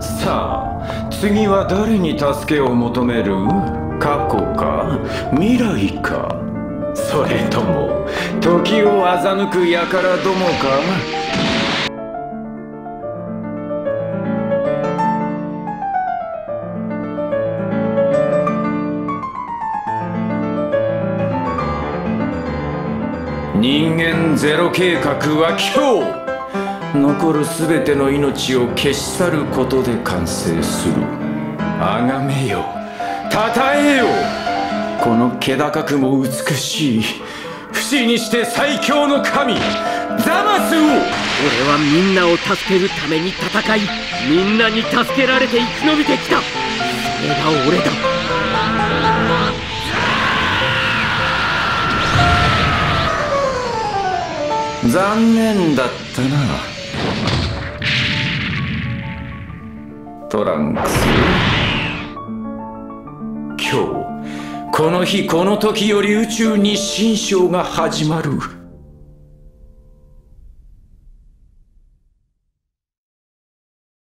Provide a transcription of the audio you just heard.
さあ次は誰に助けを求める？過去か？未来か？それとも時を欺く輩どもか？人間ゼロ計画は今日。残る全ての命を消し去ることで完成する。崇めよ。称えよ。この気高くも美しい。不死にして最強の神。ザマスを。俺はみんなを助けるために戦いみんなに助けられて生き延びてきた。それが俺だ。残念だったな。トランクス。今日この日この時より宇宙に新章が始まる。